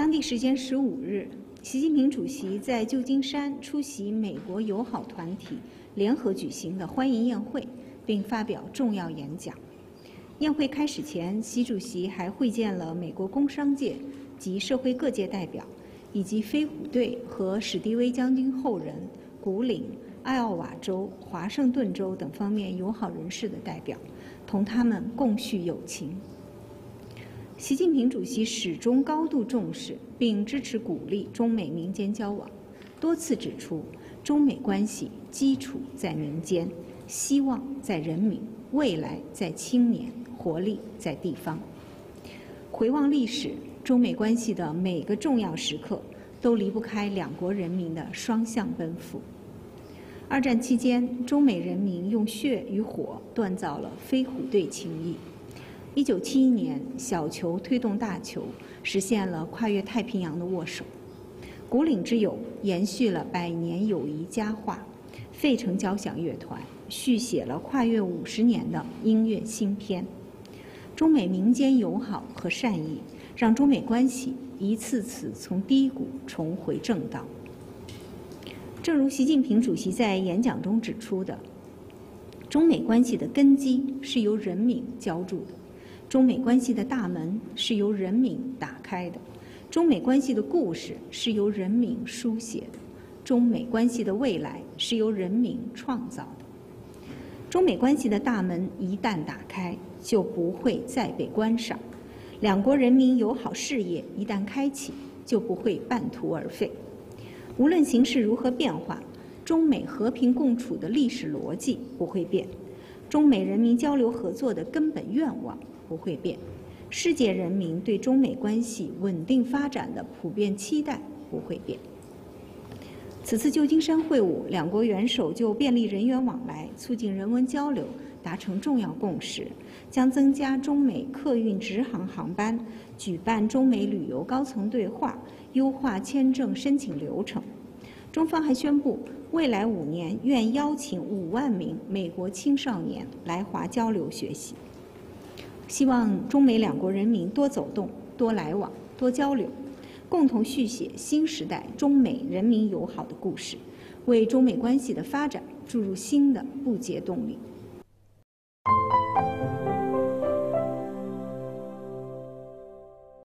当地时间十五日，习近平主席在旧金山出席美国友好团体联合举行的欢迎宴会，并发表重要演讲。宴会开始前，习主席还会见了美国工商界及社会各界代表，以及飞虎队和史迪威将军后人、古岭、艾奥瓦州、华盛顿州等方面友好人士的代表，同他们共叙友情。习近平主席始终高度重视并支持鼓励中美民间交往，多次指出，中美关系基础在民间，希望在人民，未来在青年，活力在地方。回望历史，中美关系的每个重要时刻都离不开两国人民的双向奔赴。二战期间，中美人民用血与火锻造了飞虎队情谊。一九七一年，小球推动大球，实现了跨越太平洋的握手。古岭之友延续了百年友谊佳话，费城交响乐团续写了跨越五十年的音乐新篇。中美民间友好和善意，让中美关系一次次从低谷重回正道。正如习近平主席在演讲中指出的，中美关系的根基是由人民浇筑的。中美关系的大门是由人民打开的，中美关系的故事是由人民书写的，中美关系的未来是由人民创造的。中美关系的大门一旦打开，就不会再被关上；两国人民友好事业一旦开启，就不会半途而废。无论形势如何变化，中美和平共处的历史逻辑不会变，中美人民交流合作的根本愿望。不会变，世界人民对中美关系稳定发展的普遍期待不会变。此次旧金山会晤，两国元首就便利人员往来、促进人文交流达成重要共识，将增加中美客运直航航班，举办中美旅游高层对话，优化签证申请流程。中方还宣布，未来五年愿邀请五万名美国青少年来华交流学习。希望中美两国人民多走动、多来往、多交流，共同续写新时代中美人民友好的故事，为中美关系的发展注入新的不竭动力。